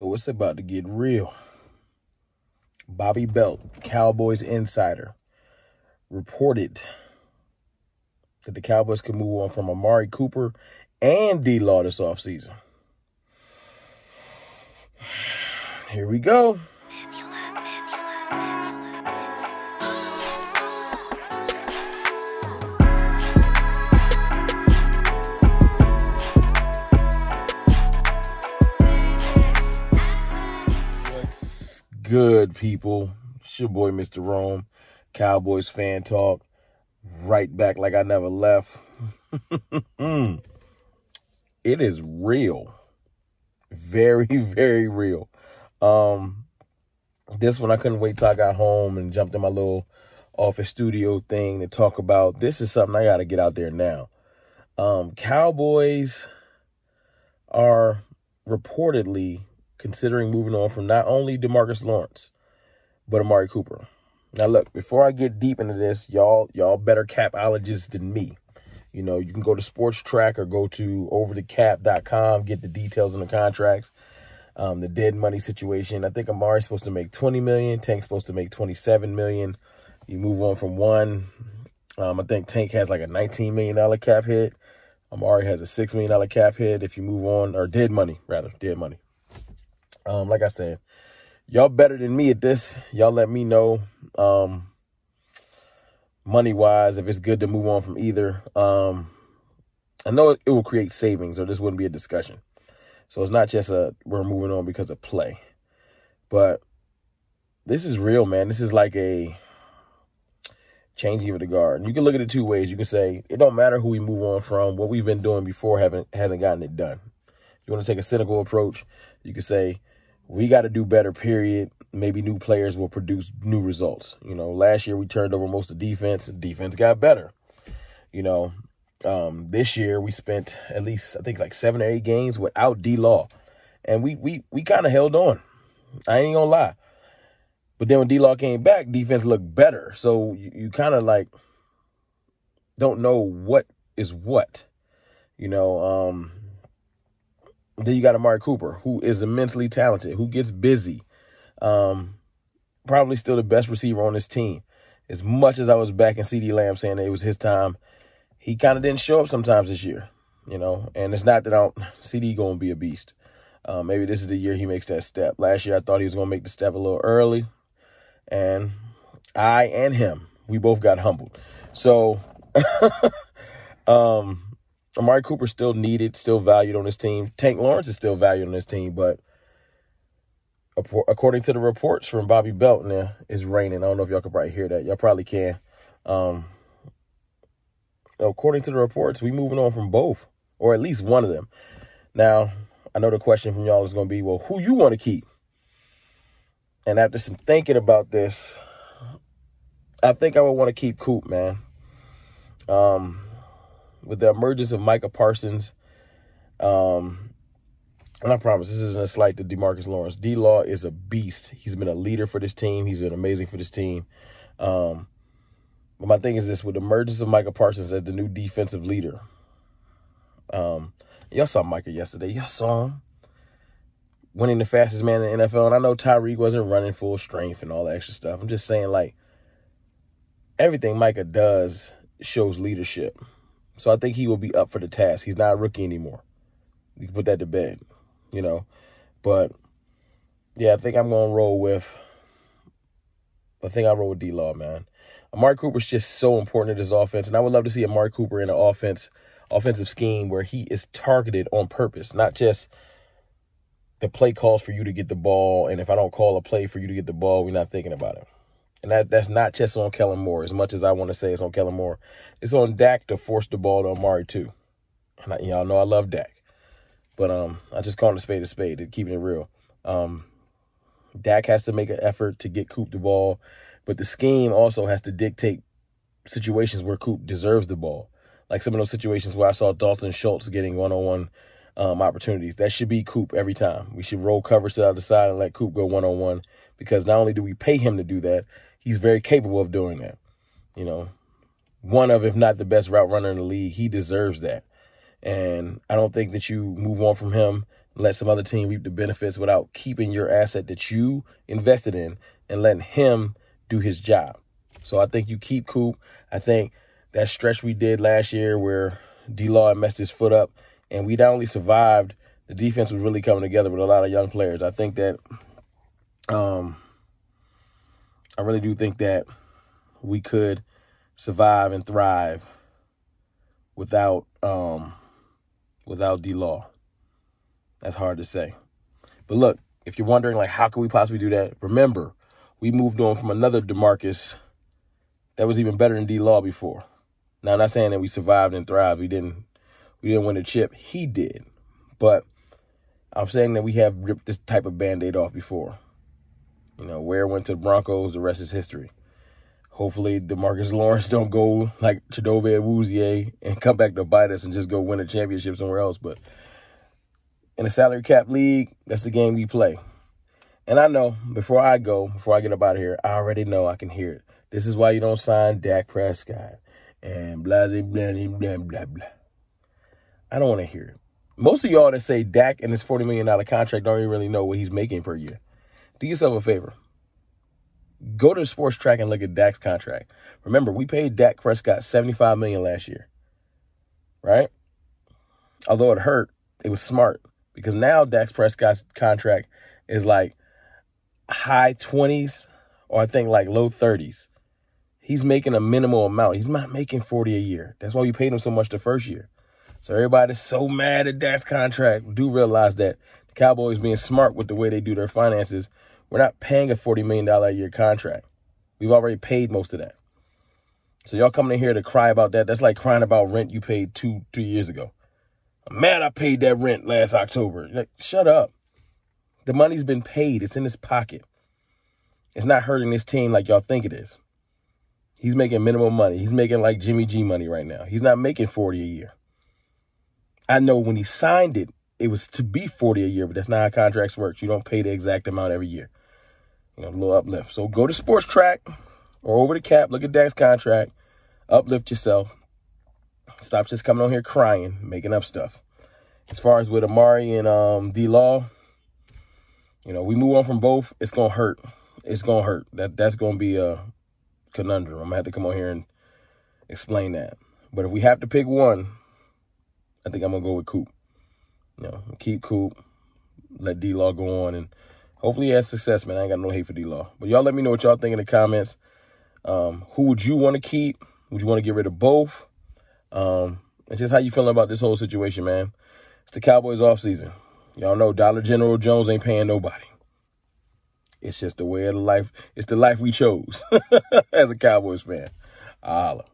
So it's about to get real. Bobby Belt, Cowboys insider, reported that the Cowboys could move on from Amari Cooper and D Law this offseason. Here we go. Good, people? It's your boy, Mr. Rome, Cowboys fan talk. Right back like I never left. it is real. Very, very real. Um, this one I couldn't wait till I got home and jumped in my little office studio thing to talk about. This is something I got to get out there now. Um, Cowboys are reportedly considering moving on from not only Demarcus Lawrence, but Amari Cooper. Now look, before I get deep into this, y'all y'all better capologists than me. You know, you can go to Spotrac or go to overthecap.com, get the details on the contracts, um, the dead money situation. I think Amari's supposed to make 20 million, Tank's supposed to make 27 million. You move on from one. Um, I think Tank has like a 19 million dollar cap hit. Amari has a six million dollar cap hit. If you move on, or dead money rather, dead money. Um, like I said, y'all better than me at this. Y'all let me know, um, money wise, if it's good to move on from either. Um, I know it, will create savings, or this wouldn't be a discussion. So it's not just a we're moving on because of play, but this is real, man. This is like a changing of the guard. You can look at it two ways. You can say it don't matter who we move on from. What we've been doing before haven't hasn't gotten it done. You want to take a cynical approach. You can say we got to do better. Period. Maybe new players will produce new results. You know, last year we turned over most of defense, and defense got better. You know, um, this year we spent at least I think like seven or eight games without D Law, and we we we kind of held on. I ain't gonna lie. But then when D Law came back, defense looked better. So you, you kind of like don't know what is what. You know, um, then you got Amari Cooper, who is immensely talented, who gets busy. Um, probably still the best receiver on this team. As much as I was back in CeeDee Lamb saying that it was his time, he kind of didn't show up sometimes this year, you know. And it's not that I don't CeeDee going to be a beast. Uh, maybe this is the year he makes that step. Last year I thought he was going to make the step a little early, and I and him we both got humbled. So, um, Amari Cooper still needed, still valued on this team. Tank Lawrence is still valued on this team, but according to the reports from Bobby Belt, it's raining. I don't know if y'all can probably hear that. Y'all probably can. Um, according to the reports, we moving on from both, or at least one of them. Now, I know the question from y'all is going to be, well, who you want to keep? And after some thinking about this, I think I would want to keep Coop, man. Um, with the emergence of Micah Parsons, um, and I promise this isn't a slight to Demarcus Lawrence. D Law is a beast. He's been a leader for this team. He's been amazing for this team. Um, but my thing is this: with the emergence of Micah Parsons as the new defensive leader, um, y'all saw Micah yesterday. Y'all saw him winning the fastest man in the NFL. And I know Tyreek wasn't running full strength and all that extra stuff. I'm just saying, like, everything Micah does shows leadership. So I think he will be up for the task. He's not a rookie anymore. You can put that to bed, you know. But yeah, I think I'm gonna roll with. I think I roll with D Law, man. Amari Cooper's just so important to this offense, and I would love to see Amari Cooper in an offense, offensive scheme where he is targeted on purpose, not just the play calls for you to get the ball, and if I don't call a play for you to get the ball, we're not thinking about it. And that that's not just on Kellen Moore, as much as I want to say it's on Kellen Moore. It's on Dak to force the ball to Amari too. And I, y'all know I love Dak. But um, I just call it a spade a spade, to keeping it real. Um, Dak has to make an effort to get Coop the ball, but the scheme also has to dictate situations where Coop deserves the ball. Like some of those situations where I saw Dalton Schultz getting one-on-one um, opportunities. That should be Coop every time. We should roll coverage to the other side and let Coop go one-on-one because not only do we pay him to do that, he's very capable of doing that. You know, one of, if not the best route runner in the league, he deserves that. And I don't think that you move on from him let some other team reap the benefits without keeping your asset that you invested in and letting him do his job. So I think you keep Coop. I think that stretch we did last year where D Law messed his foot up and we not only survived, the defense was really coming together with a lot of young players. I think that um I really do think that we could survive and thrive without um without D Law. That's hard to say. But look, if you're wondering like how can we possibly do that, remember, we moved on from another DeMarcus that was even better than D Law before. Now I'm not saying that we survived and thrived. We didn't we didn't win a chip. He did. But I'm saying that we have ripped this type of band-aid off before. You know, Ware went to the Broncos, the rest is history. Hopefully DeMarcus Lawrence don't go like Chidobe Awuzie and come back to bite us and just go win a championship somewhere else. But in a salary cap league, that's the game we play. And I know before I go, before I get up out of here, I already know I can hear it. This is why you don't sign Dak Prescott and blah, blah, blah, blah, blah, blah. I don't want to hear it. Most of y'all that say Dak and his $40 million contract don't even really know what he's making per year. Do yourself a favor. Go to the Spotrac and look at Dak's contract. Remember, we paid Dak Prescott 75 million last year. Right? Although it hurt, it was smart because now Dak Prescott's contract is like high 20s or I think like low 30s. He's making a minimal amount. He's not making 40 a year. That's why we paid him so much the first year. So everybody's so mad at Dak's contract. Do realize that the Cowboys being smart with the way they do their finances, we're not paying a $40 million a year contract. We've already paid most of that. So y'all coming in here to cry about that, that's like crying about rent you paid two, two years ago. Man, I paid that rent last October. Like, shut up. The money's been paid. It's in his pocket. It's not hurting this team like y'all think it is. He's making minimum money. He's making like Jimmy G money right now. He's not making 40 a year. I know when he signed it, it was to be 40 a year, but that's not how contracts work. You don't pay the exact amount every year. You know, a little uplift. So go to Spotrac or over the cap, look at Dak's contract, uplift yourself. Stop just coming on here crying, making up stuff. As far as with Amari and um, D Law, you know, we move on from both. It's gonna hurt. It's gonna hurt. That that's gonna be a conundrum. I'm gonna have to come on here and explain that. But if we have to pick one, I think I'm gonna go with Coop. You know, keep Coop, let D Law go on, and hopefully he has success, man. I ain't got no hate for D Law. But y'all let me know what y'all think in the comments. Um, who would you want to keep? Would you want to get rid of both? Um, and just how you feeling about this whole situation, man. It's the Cowboys off season. Y'all know Dollar General Jones ain't paying nobody. It's just the way of the life. It's the life we chose as a Cowboys fan. Holla.